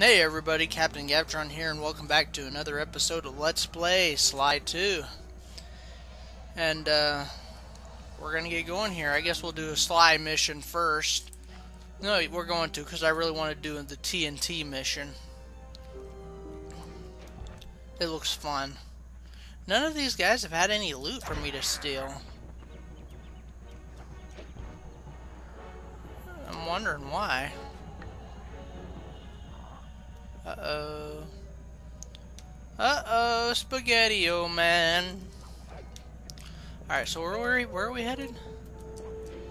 Hey everybody, Captain Gaptron here, and welcome back to another episode of Let's Play Sly 2. And, uh, we're gonna get going here. I guess we'll do a Sly mission first. No, we're going to, because I really want to do the TNT mission. It looks fun. None of these guys have had any loot for me to steal. I'm wondering why. Uh-oh. Uh-oh, spaghetti, oh man. Alright, so where are, we, where are we headed?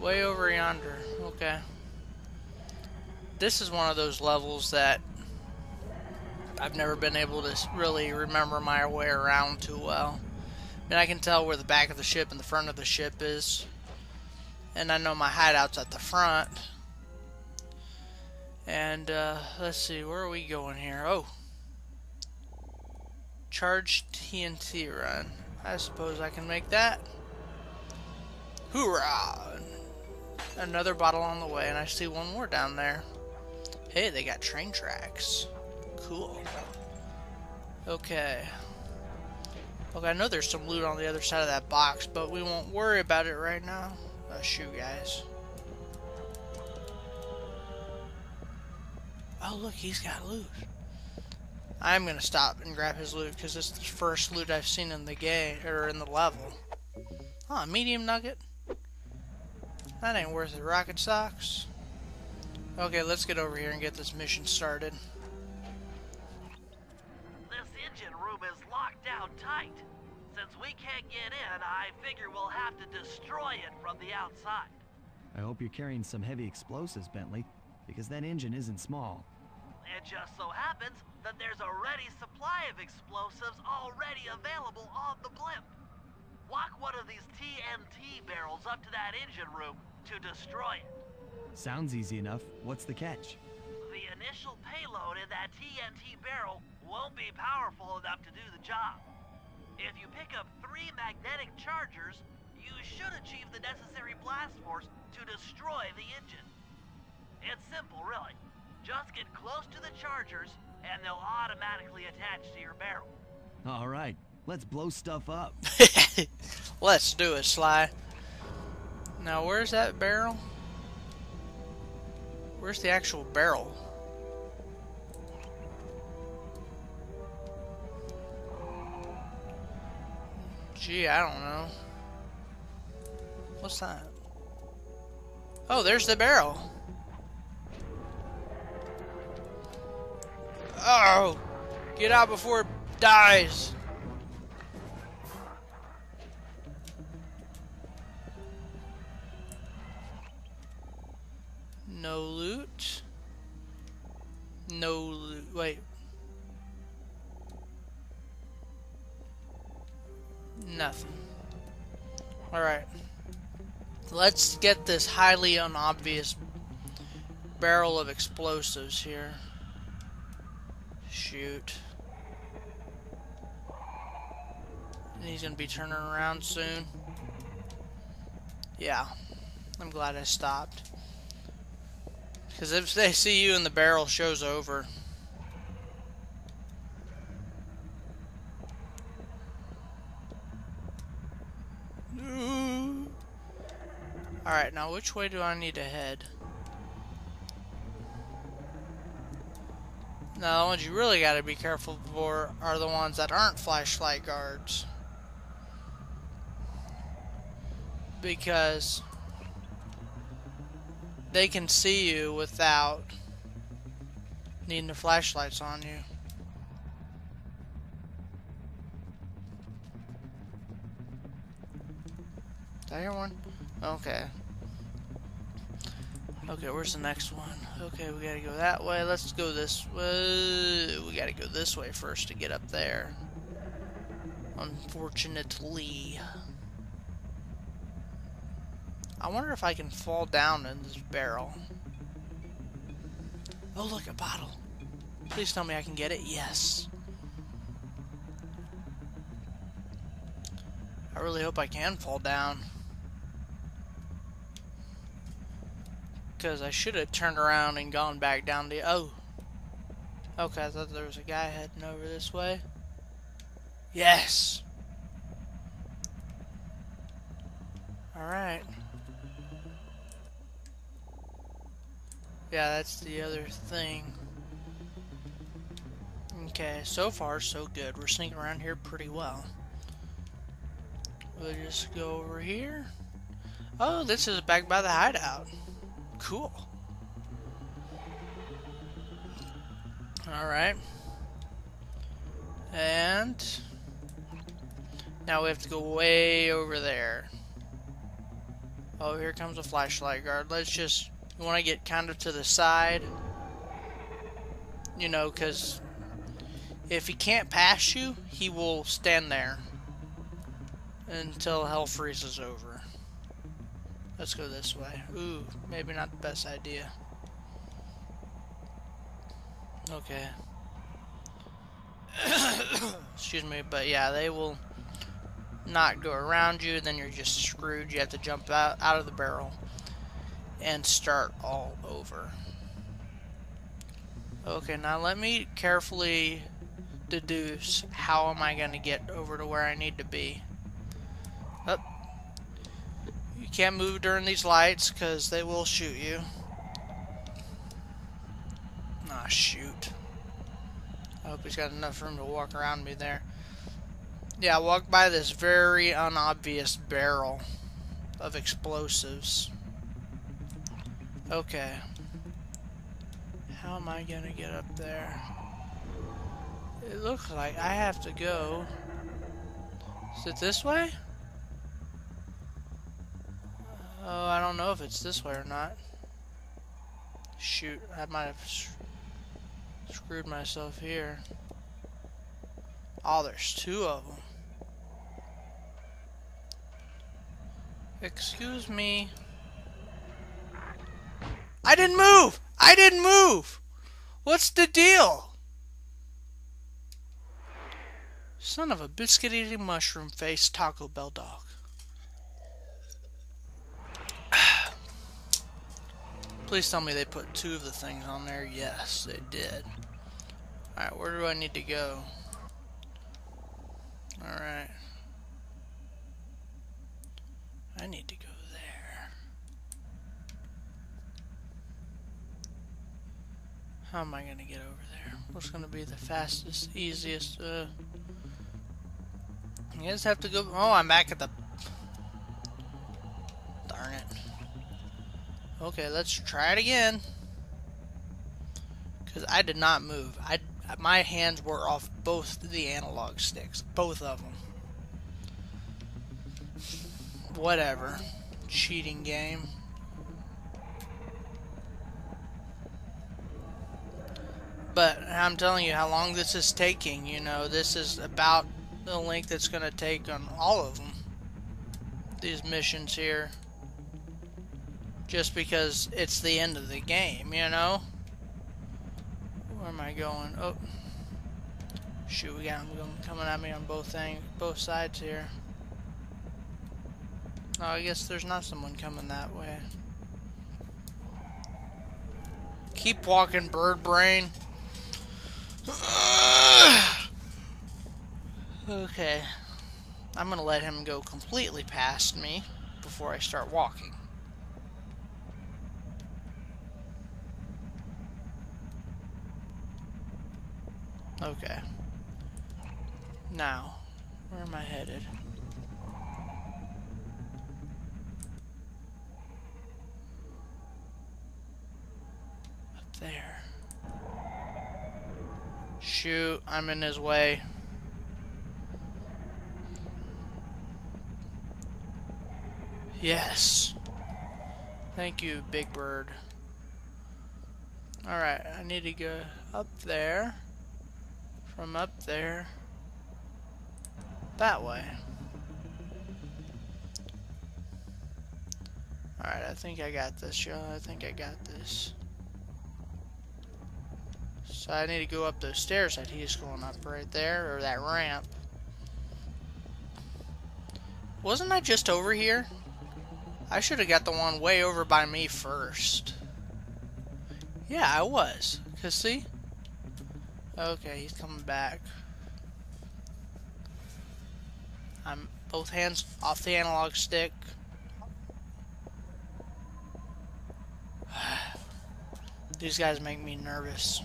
Way over yonder. Okay. This is one of those levels that I've never been able to really remember my way around too well. I mean, I can tell where the back of the ship and the front of the ship is. And I know my hideout's at the front. And, uh, let's see, where are we going here? Oh. Charge TNT run. I suppose I can make that. Hoorah! Another bottle on the way, and I see one more down there. Hey, they got train tracks. Cool. Okay. Okay, I know there's some loot on the other side of that box, but we won't worry about it right now. Uh, shoot, guys. Oh, look, he's got loot. I'm gonna stop and grab his loot because it's the first loot I've seen in the game or in the level. Oh, medium nugget. That ain't worth it. Rocket socks. Okay, let's get over here and get this mission started. This engine room is locked down tight. Since we can't get in, I figure we'll have to destroy it from the outside. I hope you're carrying some heavy explosives, Bentley, because that engine isn't small. It just so happens that there's a ready supply of explosives already available on the blimp. Walk one of these TNT barrels up to that engine room to destroy it. Sounds easy enough. What's the catch? The initial payload in that TNT barrel won't be powerful enough to do the job. If you pick up three magnetic chargers, you should achieve the necessary blast force to destroy the engine. It's simple, really. Just get close to the chargers, and they'll automatically attach to your barrel. All right, let's blow stuff up. let's do it, Sly. Now, where's that barrel? Where's the actual barrel? Gee, I don't know. What's that? Oh, there's the barrel. Oh! Get out before it dies! No loot. No loot. Wait. Nothing. Alright. Let's get this highly unobvious barrel of explosives here. Shoot. And he's gonna be turning around soon. Yeah. I'm glad I stopped. Because if they see you and the barrel shows over. Alright, now which way do I need to head? Now, the ones you really gotta be careful for are the ones that aren't flashlight guards. Because they can see you without needing the flashlights on you. Did I hear one? Okay. Okay, where's the next one? Okay, we gotta go that way. Let's go this way. We gotta go this way first to get up there. Unfortunately. I wonder if I can fall down in this barrel. Oh, look, a bottle. Please tell me I can get it. Yes. I really hope I can fall down. Because I should have turned around and gone back down the... Oh. Okay, I thought there was a guy heading over this way. Yes! Alright. Yeah, that's the other thing. Okay, so far so good. We're sneaking around here pretty well. We'll just go over here. Oh, this is back by the hideout. Cool. Alright. And now we have to go way over there. Oh, here comes a flashlight guard. Let's just, you want to get kind of to the side. You know, because if he can't pass you, he will stand there until hell freezes over. Let's go this way. Ooh, maybe not the best idea. Okay. Excuse me, but yeah, they will not go around you, then you're just screwed. You have to jump out, out of the barrel and start all over. Okay, now let me carefully deduce how am I going to get over to where I need to be. Up. You can't move during these lights because they will shoot you. Ah, shoot. I hope he's got enough room to walk around me there. Yeah, I walked by this very unobvious barrel of explosives. Okay. How am I gonna get up there? It looks like I have to go. Is it this way? Oh, I don't know if it's this way or not. Shoot, I might have screwed myself here. Oh, there's two of them. Excuse me. I didn't move! I didn't move! What's the deal? Son of a biscuit eating mushroom face Taco Bell dog. Please tell me they put two of the things on there. Yes, they did. Alright, where do I need to go? Alright. I need to go there. How am I going to get over there? What's going to be the fastest, easiest? Uh, I just have to go. Oh, I'm back at the. Darn it. Okay, let's try it again. Because I did not move. I my hands were off both the analog sticks, both of them. Whatever. Cheating game. But I'm telling you how long this is taking, you know, this is about the length it's going to take on all of them. These missions here. Just because it's the end of the game, you know? Where am I going? Oh. Shoot, we got them coming at me on both things, both sides here. Oh, I guess there's not someone coming that way. Keep walking, bird brain. okay. I'm gonna let him go completely past me before I start walking. Okay. Now, where am I headed? Up there. Shoot, I'm in his way. Yes. Thank you, Big Bird. Alright, I need to go up there from up there that way. Alright, I think I got this, y'all. I think I got this. So I need to go up those stairs that he's going up right there, or that ramp. Wasn't I just over here? I should have got the one way over by me first. Yeah, I was. Cause see? Okay, he's coming back. I'm both hands off the analog stick. These guys make me nervous.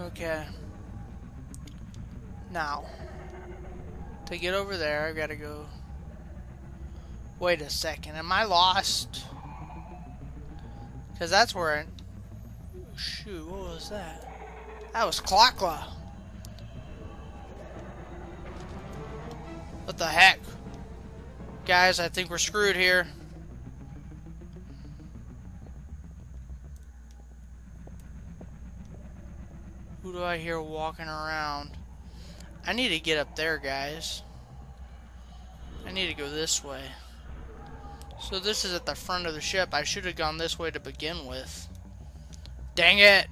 Okay. Now, to get over there, I gotta go. Wait a second, am I lost? Because that's where I. Shoot, what was that? That was Clock-La. What the heck? Guys, I think we're screwed here. Who do I hear walking around? I need to get up there, guys. I need to go this way. So this is at the front of the ship. I should have gone this way to begin with. Dang it!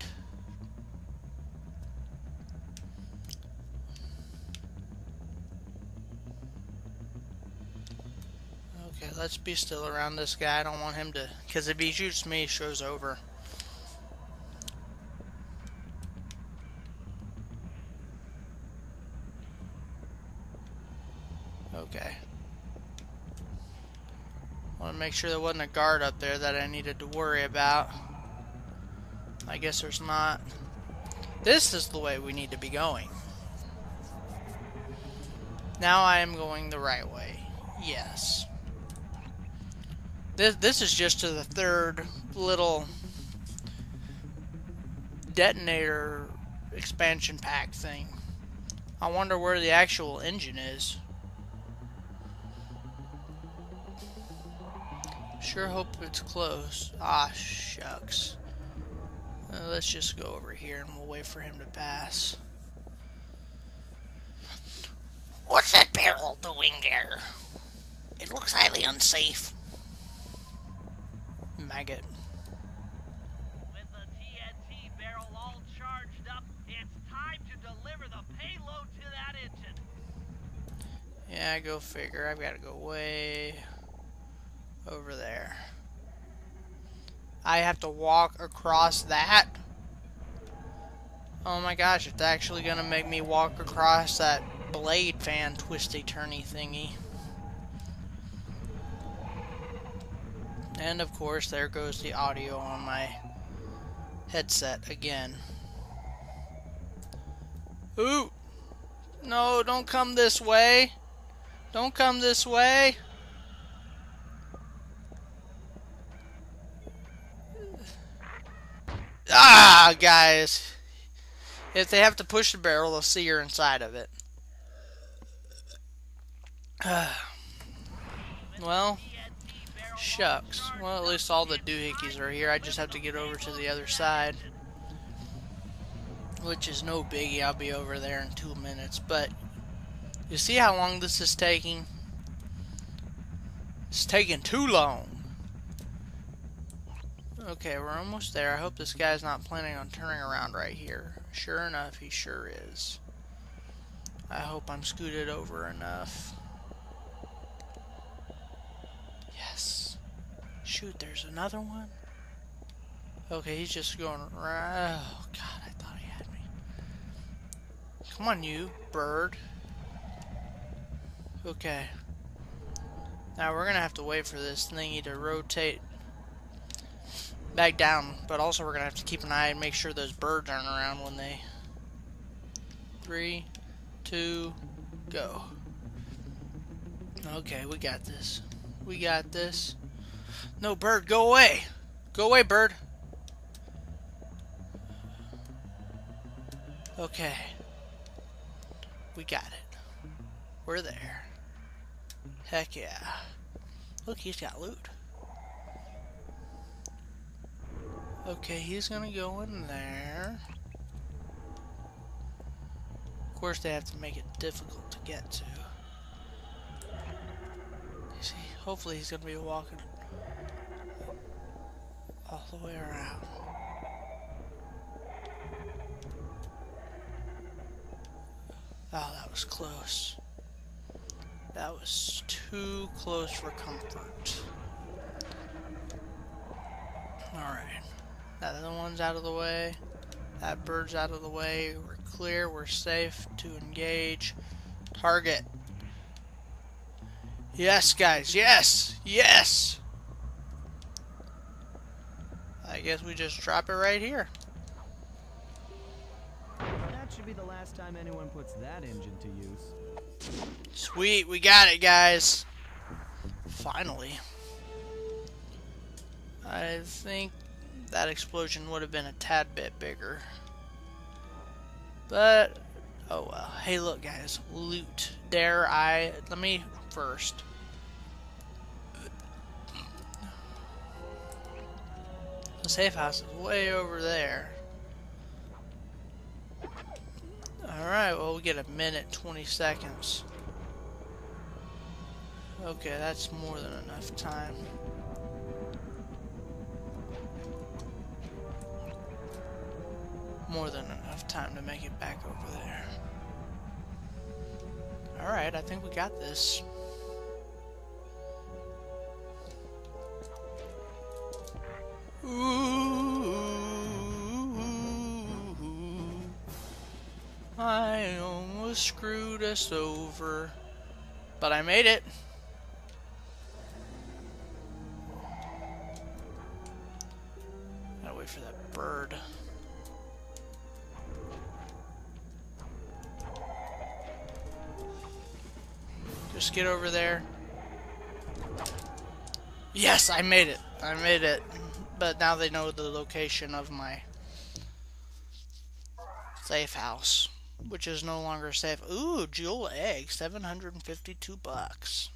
Okay, let's be still around this guy. I don't want him to... Because if he shoots me, show's over. Okay. Want to make sure there wasn't a guard up there that I needed to worry about. I guess there's not. This is the way we need to be going. Now I am going the right way. Yes. This, this is just to the third little detonator expansion pack thing. I wonder where the actual engine is. Sure hope it's close. Ah, shucks. Uh, let's just go over here and we'll wait for him to pass. What's that barrel doing there? It looks highly unsafe. Maggot. With the TNT barrel all charged up, it's time to deliver the payload to that engine. Yeah, go figure. I've got to go way over there. I have to walk across that. Oh my gosh, it's actually going to make me walk across that blade fan twisty turny thingy. And of course, there goes the audio on my headset again. Ooh! No, don't come this way! Don't come this way! Ah, guys. If they have to push the barrel, they'll see you're inside of it. well, shucks. Well, at least all the doohickeys are here. I just have to get over to the other side. Which is no biggie. I'll be over there in two minutes. But, you see how long this is taking? It's taking too long. Okay, we're almost there. I hope this guy's not planning on turning around right here. Sure enough, he sure is. I hope I'm scooted over enough. Yes. Shoot, there's another one. Okay, he's just going right. Oh, God, I thought he had me. Come on, you bird. Okay. Now we're gonna have to wait for this thingy to rotate back down, but also we're gonna have to keep an eye and make sure those birds aren't around when they. Three, two, go. Okay, we got this. We got this. No, bird, go away! Go away, bird! Okay. We got it. We're there. Heck yeah. Look, he's got loot. Okay, he's gonna go in there. Of course, they have to make it difficult to get to. See, hopefully he's gonna be walking all the way around. Oh, that was close. That was too close for comfort. Alright. That other one's out of the way. That bird's out of the way. We're clear. We're safe to engage. Target. Yes, guys. Yes. Yes. I guess we just drop it right here. That should be the last time anyone puts that engine to use. Sweet. We got it, guys. Finally. I think that explosion would have been a tad bit bigger. But, oh well. Hey, look, guys. Loot. Dare I? Let me first. The safe house is way over there. Alright, well, we get a minute, 20 seconds. Okay, that's more than enough time. More than enough time to make it back over there. Alright, I think we got this. Screwed us over, but I made it. Gotta wait for that bird. Just get over there. Yes, I made it. I made it. But now they know the location of my safe house, which is no longer safe. Ooh, jewel egg, 752 bucks.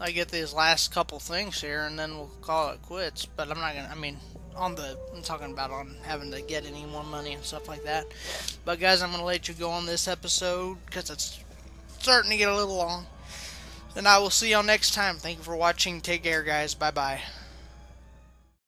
I get these last couple things here and then we'll call it quits, but I'm not gonna, I mean, on the, I'm talking about on having to get any more money and stuff like that. But guys, I'm gonna let you go on this episode because it's starting to get a little long. And I will see y'all next time. Thank you for watching. Take care, guys. Bye bye.